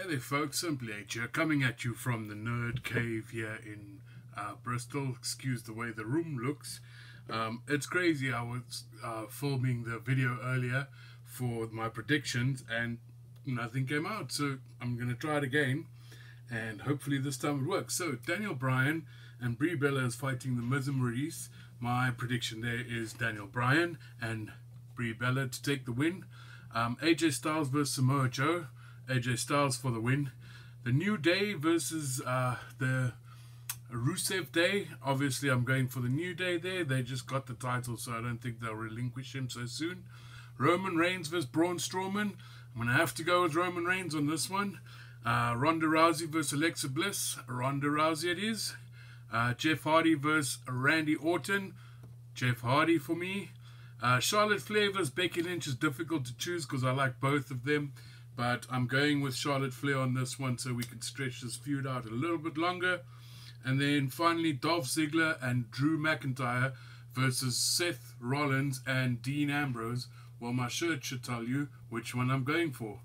Hey there folks, Simply H here, coming at you from the Nerd Cave here in uh, Bristol. Excuse the way the room looks. Um, it's crazy, I was uh, filming the video earlier for my predictions and nothing came out. So I'm going to try it again and hopefully this time it works. So Daniel Bryan and Brie Bella is fighting the Miz and Maryse. My prediction there is Daniel Bryan and Brie Bella to take the win. Um, AJ Styles versus Samoa Joe. AJ Styles for the win. The New Day versus uh, the Rusev Day. Obviously, I'm going for the New Day there. They just got the title, so I don't think they'll relinquish him so soon. Roman Reigns versus Braun Strowman. I'm going to have to go with Roman Reigns on this one. Uh, Ronda Rousey versus Alexa Bliss. Ronda Rousey it is. Uh, Jeff Hardy versus Randy Orton. Jeff Hardy for me. Uh, Charlotte Flair versus Becky Lynch is difficult to choose because I like both of them. But I'm going with Charlotte Flair on this one so we can stretch this feud out a little bit longer. And then finally Dolph Ziggler and Drew McIntyre versus Seth Rollins and Dean Ambrose. Well, my shirt should tell you which one I'm going for.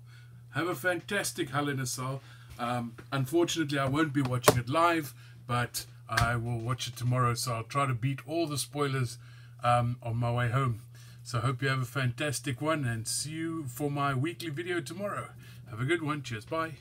Have a fantastic Hell in a Cell. Um, unfortunately, I won't be watching it live, but I will watch it tomorrow. So I'll try to beat all the spoilers um, on my way home. So I hope you have a fantastic one and see you for my weekly video tomorrow. Have a good one. Cheers. Bye.